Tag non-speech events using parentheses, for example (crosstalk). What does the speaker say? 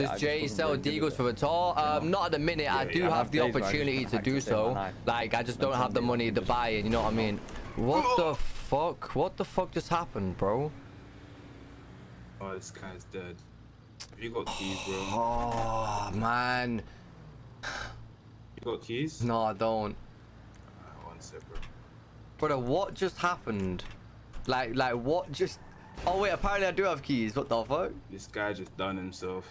Does just Jay sell deagles for the tour? Um, not at the minute. I do I have the opportunity to do so. Like, I just don't have the money to buy it. You know what I mean? What the fuck? What the fuck just happened, bro? Oh, this guy's dead. Have You got keys, bro. (sighs) Oh man, You got keys? no, I don't. Uh, one sec, bro. Brother, what just happened? Like, like what just? Oh wait, apparently I do have keys. What the fuck? This guy just done himself.